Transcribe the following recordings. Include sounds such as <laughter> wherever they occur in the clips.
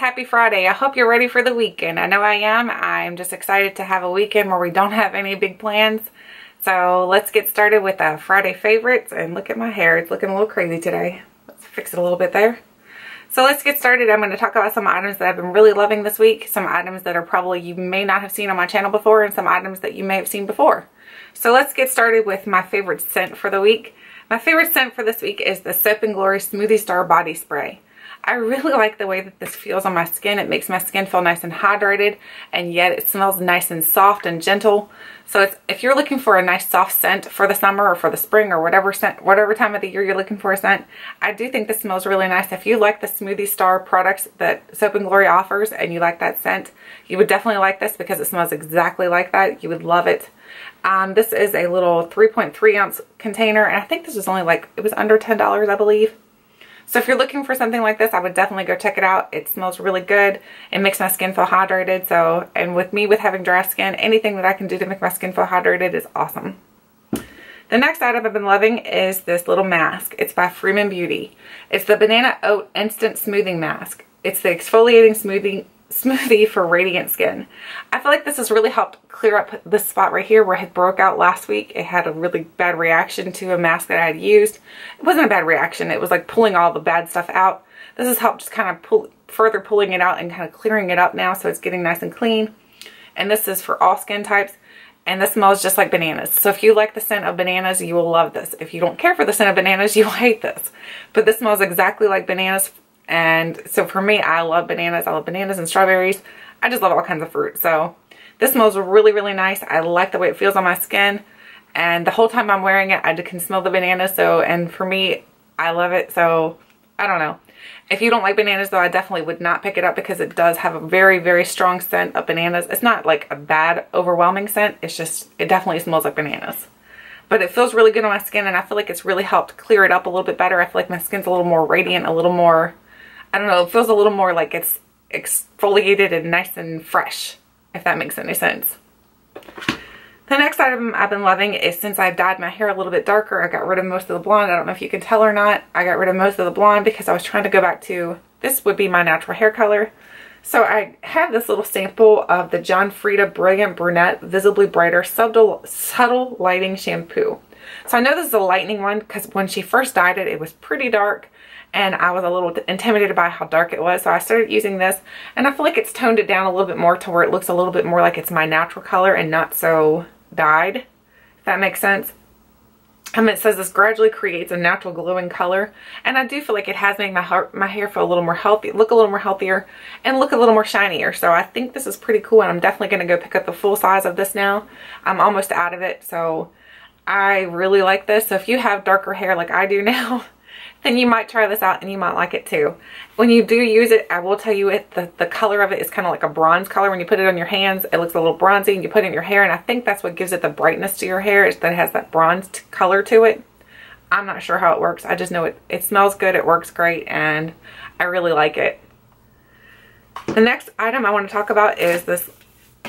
happy Friday. I hope you're ready for the weekend. I know I am. I'm just excited to have a weekend where we don't have any big plans. So let's get started with the Friday favorites and look at my hair. It's looking a little crazy today. Let's fix it a little bit there. So let's get started. I'm going to talk about some items that I've been really loving this week. Some items that are probably you may not have seen on my channel before and some items that you may have seen before. So let's get started with my favorite scent for the week. My favorite scent for this week is the Soap & Glory Smoothie Star Body Spray. I really like the way that this feels on my skin. It makes my skin feel nice and hydrated and yet it smells nice and soft and gentle. So if you're looking for a nice soft scent for the summer or for the spring or whatever scent, whatever time of the year you're looking for a scent, I do think this smells really nice. If you like the Smoothie Star products that Soap & Glory offers and you like that scent, you would definitely like this because it smells exactly like that. You would love it. Um, this is a little 3.3 ounce container and I think this was only like, it was under $10 I believe. So if you're looking for something like this, I would definitely go check it out. It smells really good. It makes my skin feel hydrated. So, and with me with having dry skin, anything that I can do to make my skin feel hydrated is awesome. The next item I've been loving is this little mask. It's by Freeman Beauty. It's the Banana Oat Instant Smoothing Mask. It's the exfoliating smoothing smoothie for radiant skin. I feel like this has really helped clear up this spot right here where it broke out last week. It had a really bad reaction to a mask that I had used. It wasn't a bad reaction. It was like pulling all the bad stuff out. This has helped just kind of pull, further pulling it out and kind of clearing it up now so it's getting nice and clean. And this is for all skin types. And this smells just like bananas. So if you like the scent of bananas, you will love this. If you don't care for the scent of bananas, <laughs> you will hate this. But this smells exactly like bananas and so for me, I love bananas. I love bananas and strawberries. I just love all kinds of fruit. So this smells really, really nice. I like the way it feels on my skin. And the whole time I'm wearing it, I can smell the banana. So, and for me, I love it. So I don't know. If you don't like bananas though, I definitely would not pick it up because it does have a very, very strong scent of bananas. It's not like a bad, overwhelming scent. It's just, it definitely smells like bananas. But it feels really good on my skin and I feel like it's really helped clear it up a little bit better. I feel like my skin's a little more radiant, a little more I don't know, it feels a little more like it's exfoliated and nice and fresh, if that makes any sense. The next item I've been loving is since I've dyed my hair a little bit darker, I got rid of most of the blonde. I don't know if you can tell or not. I got rid of most of the blonde because I was trying to go back to, this would be my natural hair color. So I have this little sample of the John Frieda Brilliant Brunette Visibly Brighter Subtle, Subtle Lighting Shampoo. So I know this is a lightning one because when she first dyed it, it was pretty dark and I was a little intimidated by how dark it was. So I started using this and I feel like it's toned it down a little bit more to where it looks a little bit more like it's my natural color and not so dyed, if that makes sense. Um, it says this gradually creates a natural glowing color and I do feel like it has made my, heart, my hair feel a little more healthy, look a little more healthier and look a little more shinier. So I think this is pretty cool and I'm definitely going to go pick up the full size of this now. I'm almost out of it so I really like this. So if you have darker hair like I do <laughs> now, then you might try this out and you might like it too. When you do use it, I will tell you it the, the color of it is kind of like a bronze color. When you put it on your hands, it looks a little bronzy and you put it in your hair and I think that's what gives it the brightness to your hair is that it has that bronzed color to it. I'm not sure how it works. I just know it, it smells good, it works great, and I really like it. The next item I want to talk about is this,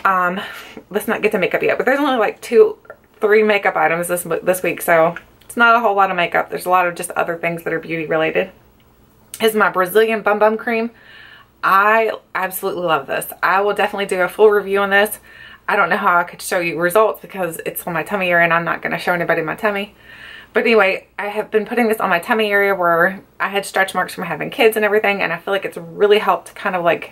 um, let's not get to makeup yet, but there's only like two, three makeup items this, this week, so it's not a whole lot of makeup. There's a lot of just other things that are beauty related. Is my Brazilian Bum Bum Cream. I absolutely love this. I will definitely do a full review on this. I don't know how I could show you results because it's on my tummy area and I'm not going to show anybody my tummy. But anyway, I have been putting this on my tummy area where I had stretch marks from having kids and everything and I feel like it's really helped kind of like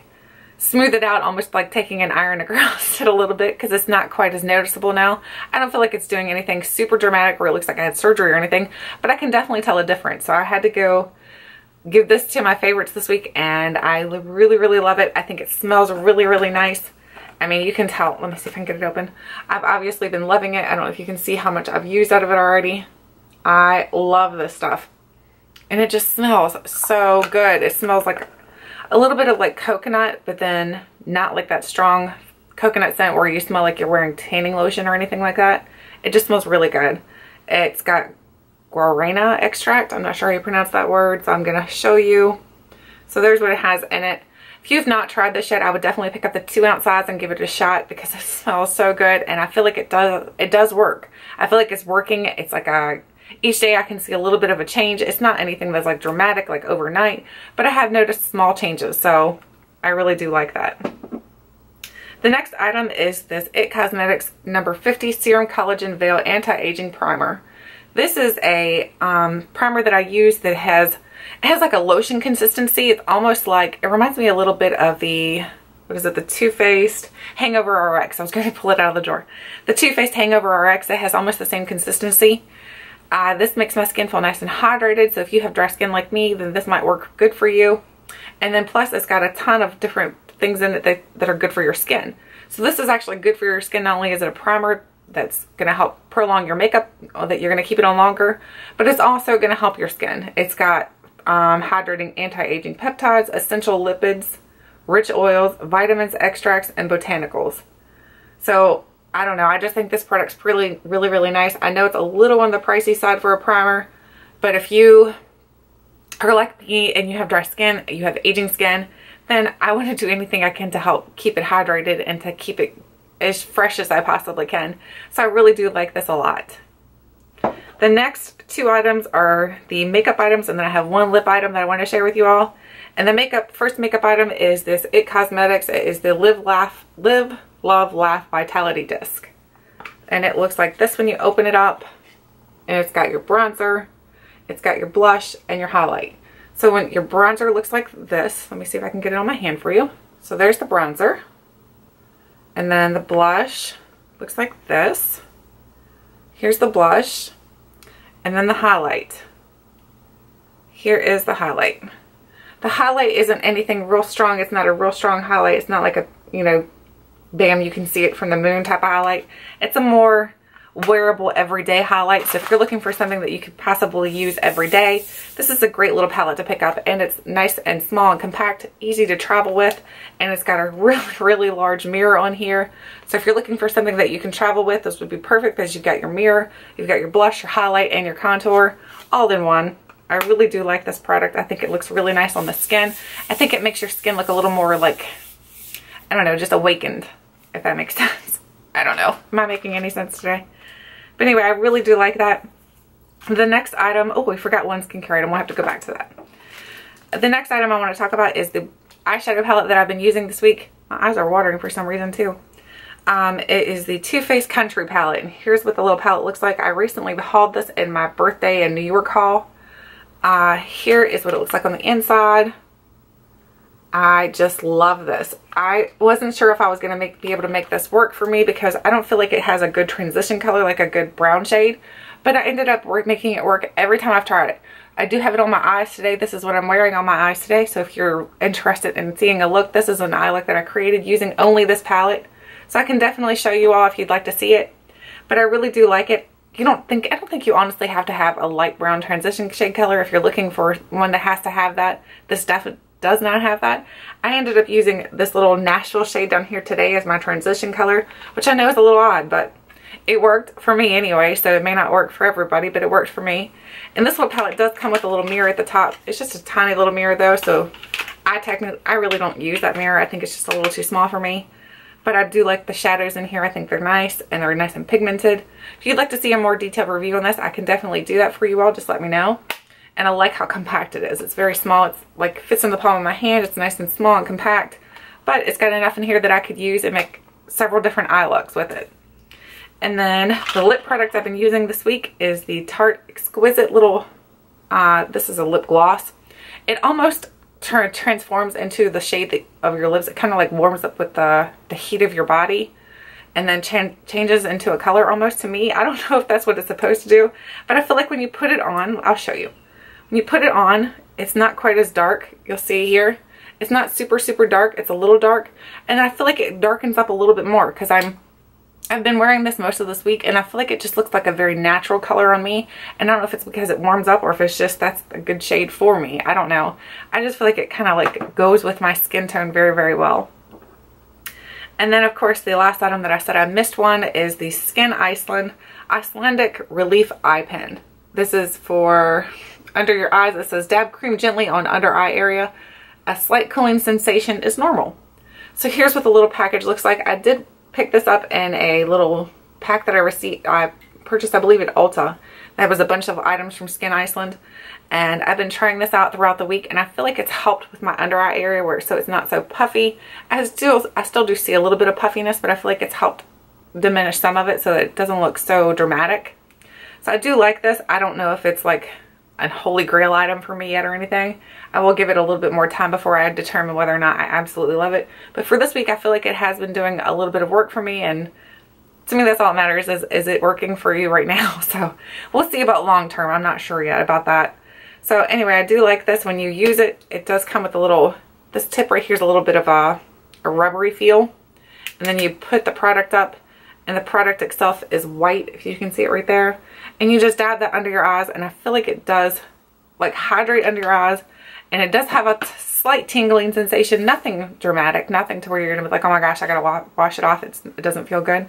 smooth it out almost like taking an iron across <laughs> it a little bit because it's not quite as noticeable now. I don't feel like it's doing anything super dramatic where it looks like I had surgery or anything, but I can definitely tell a difference. So I had to go give this to my favorites this week and I really, really love it. I think it smells really, really nice. I mean, you can tell. Let me see if I can get it open. I've obviously been loving it. I don't know if you can see how much I've used out of it already. I love this stuff. And it just smells so good. It smells like a little bit of like coconut, but then not like that strong coconut scent where you smell like you're wearing tanning lotion or anything like that. It just smells really good. It's got guarana extract. I'm not sure how you pronounce that word, so I'm going to show you. So there's what it has in it. If you've not tried this yet, I would definitely pick up the two ounce size and give it a shot because <laughs> it smells so good and I feel like it does it does work. I feel like it's working. It's like a each day I can see a little bit of a change. It's not anything that's like dramatic, like overnight, but I have noticed small changes. So I really do like that. The next item is this IT Cosmetics number 50 Serum Collagen Veil Anti-Aging Primer. This is a um, primer that I use that has, it has like a lotion consistency. It's almost like, it reminds me a little bit of the, what is it, the Too Faced Hangover RX. I was going <laughs> to pull it out of the drawer. The Too Faced Hangover RX, it has almost the same consistency. Uh, this makes my skin feel nice and hydrated, so if you have dry skin like me, then this might work good for you. And then plus it's got a ton of different things in it that, that are good for your skin. So this is actually good for your skin. Not only is it a primer that's going to help prolong your makeup, that you're going to keep it on longer, but it's also going to help your skin. It's got um, hydrating anti-aging peptides, essential lipids, rich oils, vitamins, extracts, and botanicals. So I don't know. I just think this product's really, really, really nice. I know it's a little on the pricey side for a primer, but if you are like me and you have dry skin, you have aging skin, then I want to do anything I can to help keep it hydrated and to keep it as fresh as I possibly can. So I really do like this a lot. The next two items are the makeup items and then I have one lip item that I want to share with you all. And the makeup, first makeup item is this IT Cosmetics. It is the Live Laugh, Live Love Laugh Vitality Disc. And it looks like this when you open it up. And it's got your bronzer, it's got your blush, and your highlight. So when your bronzer looks like this, let me see if I can get it on my hand for you. So there's the bronzer. And then the blush looks like this. Here's the blush. And then the highlight. Here is the highlight. The highlight isn't anything real strong. It's not a real strong highlight. It's not like a, you know, bam, you can see it from the moon type of highlight. It's a more wearable everyday highlight. So if you're looking for something that you could possibly use every day, this is a great little palette to pick up and it's nice and small and compact, easy to travel with, and it's got a <laughs> really, really large mirror on here. So if you're looking for something that you can travel with, this would be perfect because you've got your mirror, you've got your blush, your highlight, and your contour all in one. I really do like this product. I think it looks really nice on the skin. I think it makes your skin look a little more like, I don't know, just awakened, if that makes <laughs> sense. I don't know. Am I making any sense today? But anyway, I really do like that. The next item, oh, we forgot one skincare item. We'll have to go back to that. The next item I want to talk about is the eyeshadow palette that I've been using this week. My eyes are watering for some reason too. Um, it is the Too Faced Country palette. And here's what the little palette looks like. I recently hauled this in my birthday and New York haul. Uh, here is what it looks like on the inside. I just love this. I wasn't sure if I was going to make be able to make this work for me because I don't feel like it has a good transition color, like a good brown shade. But I ended up making it work every time I've tried it. I do have it on my eyes today. This is what I'm wearing on my eyes today. So if you're interested in seeing a look, this is an eye look that I created using only this palette. So I can definitely show you all if you'd like to see it. But I really do like it. You don't think, I don't think you honestly have to have a light brown transition shade color if you're looking for one that has to have that. This definitely does not have that. I ended up using this little Nashville shade down here today as my transition color, which I know is a little odd, but it worked for me anyway, so it may not work for everybody, but it worked for me. And this little palette does come with a little mirror at the top. It's just a tiny little mirror though, so I technically, I really don't use that mirror. I think it's just a little too small for me. But I do like the shadows in here. I think they're nice and they're nice and pigmented. If you'd like to see a more detailed review on this, I can definitely do that for you all. Just let me know and I like how compact it is. It's very small. It's like fits in the palm of my hand. It's nice and small and compact, but it's got enough in here that I could use and make several different eye looks with it. And then the lip product I've been using this week is the Tarte Exquisite little, uh, this is a lip gloss. It almost transforms into the shade that, of your lips. It kind of like warms up with the, the heat of your body and then ch changes into a color almost to me. I don't <laughs> know if that's what it's supposed to do, but I feel like when you put it on, I'll show you. When you put it on, it's not quite as dark. You'll see here. It's not super, super dark. It's a little dark. And I feel like it darkens up a little bit more because I'm I've been wearing this most of this week and I feel like it just looks like a very natural color on me. And I don't know if it's because it warms up or if it's just that's a good shade for me. I don't know. I just feel like it kind of like goes with my skin tone very, very well. And then of course the last item that I said I missed one is the Skyn Iceland Icelandic Relief Eye Pen. This is for under your eyes. It says dab cream gently on under eye area. A slight cooling sensation is normal. So here's what the little package looks like. I did pick this up in a little pack that I received. I purchased, I believe, at Ulta. That was a bunch of items from Skyn Iceland. And I've been trying this out throughout the week and I feel like it's helped with my under eye area where so it's not so puffy. I still, I still do see a little bit of puffiness, but I feel like it's helped diminish some of it so it doesn't look so dramatic. So I do like this. I don't know if it's like a holy grail item for me yet or anything. I will give it a little bit more time before I determine whether or not I absolutely love it. But for this week, I feel like it has been doing a little bit of work for me and to me that's all that matters is, is it working for you right <laughs> now? So we'll see about long term. I'm not sure yet about that. So anyway, I do like this. When you use it, it does come with a little, this tip right here is a little bit of a, a rubbery feel. And then you put the product up and the product itself is white, if you can see it right there. And you just dab that under your eyes and I feel like it does like hydrate under your eyes and it does have a slight tingling sensation, nothing dramatic, nothing to where you're gonna be like, oh my gosh, I gotta wa wash it off, it's, it doesn't feel good.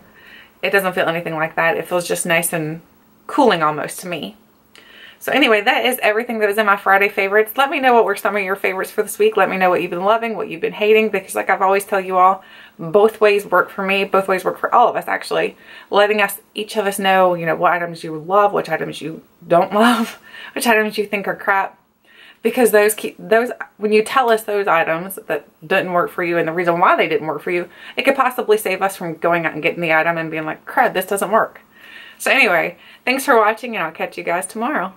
It doesn't feel anything like that. It feels just nice and cooling almost to me. So anyway, that is everything that was in my Friday favorites. Let me know what were some of your favorites for this week. Let me know what you've been loving, what you've been hating, because like I've always tell you all, both ways work for me. Both ways work for all of us, actually. Letting us, each of us know, you know, what items you love, which items you don't <laughs> love, which items you think are crap. Because those, keep, those, when you tell us those items that didn't work for you and the reason why they didn't work for you, it could possibly save us from going out and getting the item and being like, crud, this doesn't work. So anyway, thanks for watching and I'll catch you guys tomorrow.